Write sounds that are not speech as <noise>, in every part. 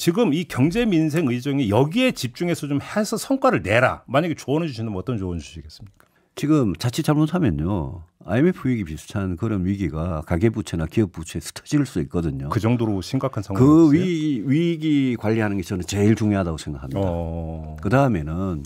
지금 이 경제 민생 의정이 여기에 집중해서 좀 해서 성과를 내라. 만약에 조언해 주시면 어떤 조언 주시겠습니까? 지금 자칫 잘못하면요. IMF 위기 비슷한 그런 위기가 가계 부채나 기업 부채에서 터질 수 있거든요. 그 정도로 심각한 상황이 그 위, 위기 관리하는 게 저는 제일 중요하다고 생각합니다. 어... 그 다음에는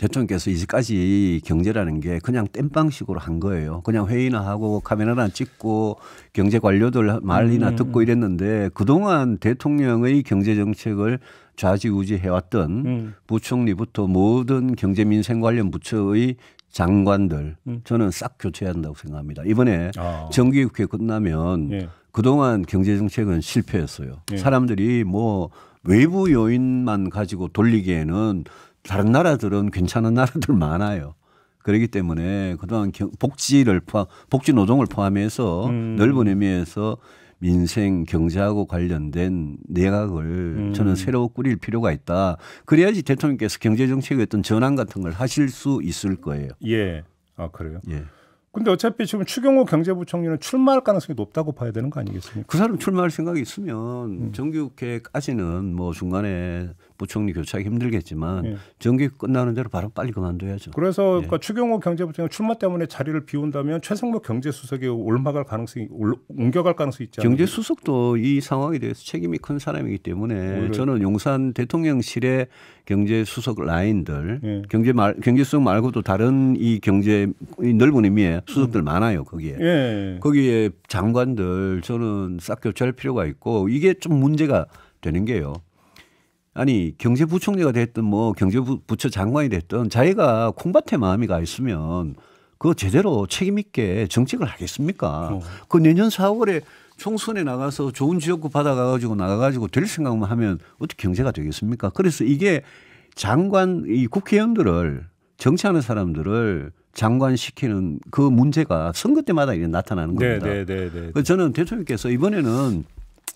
대통령께서 이제까지 경제라는 게 그냥 땜빵식으로 한 거예요. 그냥 회의나 하고 카메라나 찍고 경제 관료들 말이나 음. 듣고 이랬는데 그동안 대통령의 경제 정책을 좌지우지 해왔던 음. 부총리부터 모든 경제 민생 관련 부처의 장관들 음. 저는 싹 교체해야 한다고 생각합니다. 이번에 아. 정기국회 끝나면 예. 그동안 경제 정책은 실패했어요. 예. 사람들이 뭐 외부 요인만 가지고 돌리기에는 다른 나라들은 괜찮은 나라들 <laughs> 많아요. 그렇기 때문에 그동안 복지를 포함, 복지 노동을 포함해서 음. 넓은 의미에서 민생 경제하고 관련된 내각을 음. 저는 새로 꾸릴 필요가 있다. 그래야지 대통령께서 경제 정책의 어떤 전환 같은 걸 하실 수 있을 거예요. 예. 아 그래요? 예. 근데 어차피 지금 추경호 경제부총리는 출마할 가능성이 높다고 봐야 되는 거 아니겠습니까? 그 사람 출마할 생각이 있으면 음. 정규국회까지는 뭐 중간에 부총리 교체하기 힘들겠지만 예. 정기 끝나는 대로 바로 빨리 그만둬야죠. 그래서 예. 그러니까 추경호 경제부총리 출마 때문에 자리를 비운다면 최성목 경제수석이 올라갈 가능성이 올, 옮겨갈 가능성이 있지 않나요? 경제수석도 이 상황에 대해서 책임이 큰 사람이기 때문에 저는 용산 대통령실의 경제수석 라인들 예. 경제 말 경제수석 말고도 다른 이 경제 이 넓은 의미의 수석들 음. 많아요 거기에 예. 거기에 장관들 저는 싹 교체할 필요가 있고 이게 좀 문제가 되는 게요. 아니 경제부총리가 됐든 뭐 경제부처 장관이 됐든 자기가 콩밭에 마음이 가 있으면 그거 제대로 책임 있게 정책을 하겠습니까? 어. 그 내년 4월에 총선에 나가서 좋은 지역구 받아가가지고 나가가지고 될 생각만 하면 어떻게 경제가 되겠습니까? 그래서 이게 장관 이 국회의원들을 정치하는 사람들을 장관시키는 그 문제가 선거 때마다 이게 나타나는 네, 겁니다. 네, 네, 네, 네. 저는 대통령께서 이번에는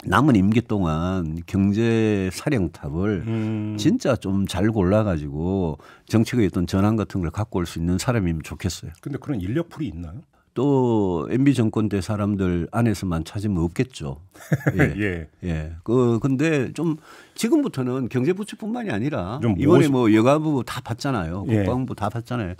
남은 임기 동안 경제 사령탑을 음. 진짜 좀 잘 골라가지고 정책의 어떤 전환 같은 걸 갖고 올 수 있는 사람이면 좋겠어요. 근데 그런 인력풀이 있나요? 또 MB 정권 때 사람들 안에서만 찾으면 없겠죠. <laughs> 예. 예. 예. 그 근데 좀 지금부터는 경제부처뿐만이 아니라 이번에 뭐 여가부 다 받잖아요. 예. 국방부 다 받잖아요.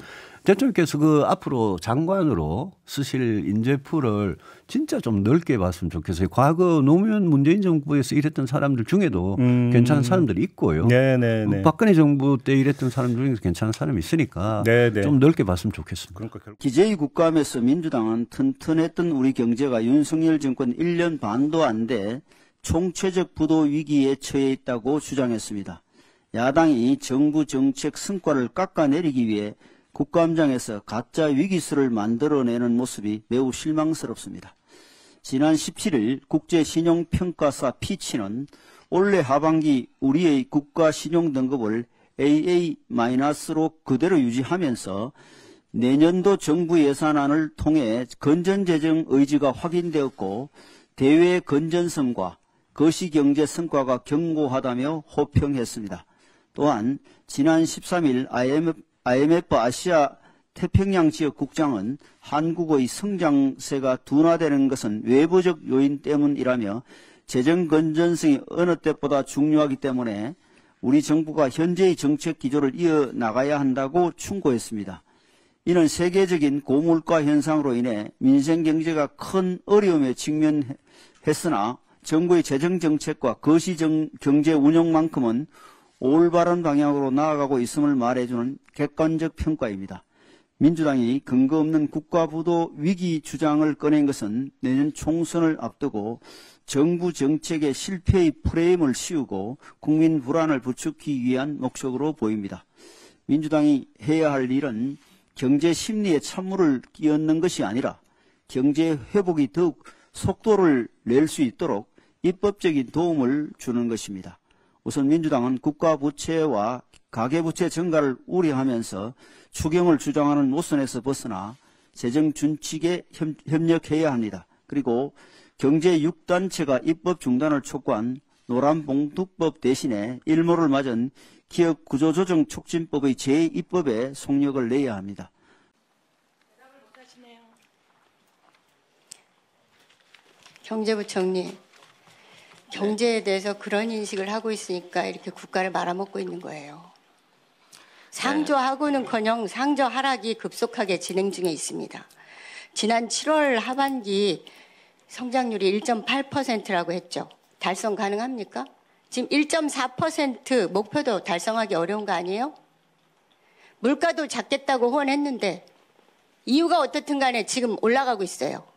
대통령께서 그 앞으로 장관으로 쓰실 인재풀을 진짜 좀 넓게 봤으면 좋겠어요. 과거 노무현 문재인 정부에서 일했던 사람들 중에도 음. 괜찮은 사람들이 있고요. 네네네. 네, 네. 박근혜 정부 때 일했던 사람 중에서 괜찮은 사람이 있으니까 네네. 네. 좀 넓게 봤으면 좋겠습니다. 그러니까 기재위 국감에서 민주당은 튼튼했던 우리 경제가 윤석열 정권 1년 반도 안 돼 총체적 부도 위기에 처해 있다고 주장했습니다. 야당이 정부 정책 성과를 깎아내리기 위해 국감장에서 가짜 위기수를 만들어내는 모습이 매우 실망스럽습니다. 지난 17일 국제신용평가사 피치는 올해 하반기 우리의 국가신용등급을 AA-로 그대로 유지하면서 내년도 정부 예산안을 통해 건전재정 의지가 확인되었고 대외 건전성과 거시경제 성과가 견고하다며 호평했습니다. 또한 지난 13일 IMF, IMF 아시아 태평양 지역 국장은 한국의 성장세가 둔화되는 것은 외부적 요인 때문이라며 재정 건전성이 어느 때보다 중요하기 때문에 우리 정부가 현재의 정책 기조를 이어나가야 한다고 충고했습니다. 이는 세계적인 고물가 현상으로 인해 민생 경제가 큰 어려움에 직면했으나 정부의 재정 정책과 거시 경제 운영만큼은 올바른 방향으로 나아가고 있음을 말해주는 객관적 평가입니다. 민주당이 근거 없는 국가부도 위기 주장을 꺼낸 것은 내년 총선을 앞두고 정부 정책의 실패의 프레임을 씌우고 국민 불안을 부추기기 위한 목적으로 보입니다. 민주당이 해야 할 일은 경제 심리에 찬물을 끼얹는 것이 아니라 경제 회복이 더욱 속도를 낼 수 있도록 입법적인 도움을 주는 것입니다. 우선 민주당은 국가 부채와 가계 부채 증가를 우려하면서 추경을 주장하는 노선에서 벗어나 재정 준칙에 협력해야 합니다. 그리고 경제 6단체가 입법 중단을 촉구한 노란봉투법 대신에 일모를 맞은 기업 구조조정 촉진법의 제2법에 속력을 내야 합니다. 경제부총리 경제에 대해서 그런 인식을 하고 있으니까 이렇게 국가를 말아먹고 있는 거예요. 상조하고는커녕 상조 하락이 급속하게 진행 중에 있습니다. 지난 7월 하반기 성장률이 1.8%라고 했죠. 달성 가능합니까? 지금 1.4% 목표도 달성하기 어려운 거 아니에요? 물가도 작겠다고 후원했는데 이유가 어떻든 간에 지금 올라가고 있어요.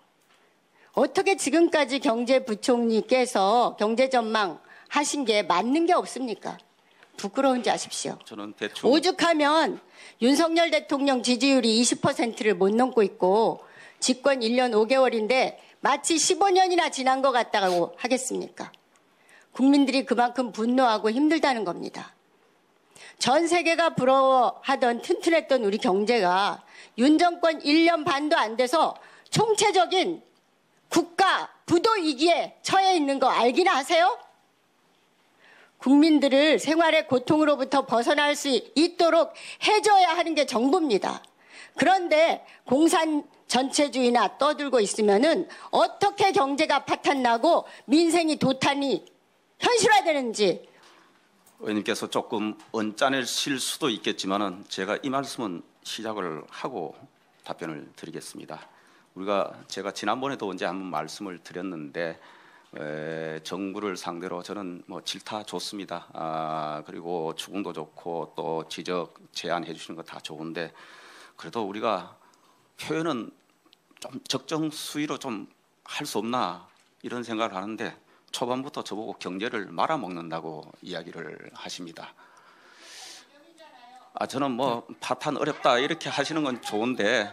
어떻게 지금까지 경제부총리께서 경제 전망 하신 게 맞는 게 없습니까? 부끄러운지 아십시오. 저는 대충 오죽하면 윤석열 대통령 지지율이 20%를 못 넘고 있고 집권 1년 5개월인데 마치 15년이나 지난 것 같다고 하겠습니까? 국민들이 그만큼 분노하고 힘들다는 겁니다. 전 세계가 부러워하던 튼튼했던 우리 경제가 윤 정권 1년 반도 안 돼서 총체적인 국가 부도 위기에 처해 있는 거 알기나 하세요? 국민들을 생활의 고통으로부터 벗어날 수 있도록 해줘야 하는 게 정부입니다. 그런데 공산 전체주의나 떠들고 있으면은 어떻게 경제가 파탄나고 민생이 도탄이 현실화되는지 의원님께서 조금 언짢으실 수도 있겠지만은 제가 이 말씀은 시작을 하고 답변을 드리겠습니다. 우리가 제가 지난번에도 언제 한번 말씀을 드렸는데 에, 정부를 상대로 저는 뭐 질타 좋습니다. 아, 그리고 추궁도 좋고 또 지적 제안해 주시는 거 다 좋은데 그래도 우리가 표현은 좀 적정 수위로 좀 할 수 없나 이런 생각을 하는데 초반부터 저보고 경제를 말아먹는다고 이야기를 하십니다. 아 저는 뭐 파탄 어렵다 이렇게 하시는 건 좋은데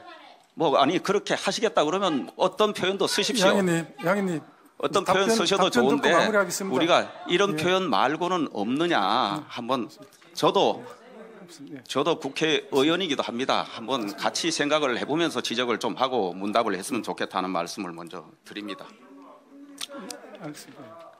뭐 아니 그렇게 하시겠다 그러면 어떤 표현도 쓰십시오. 양희님, 양희님. 어떤 답변, 표현 쓰셔도 좋은데. 우리가 이런 예. 표현 말고는 없느냐 한번 저도 저도 국회의원이기도 합니다. 한번 같이 생각을 해보면서 지적을 좀 하고 문답을 했으면 좋겠다는 말씀을 먼저 드립니다. 알겠습니다.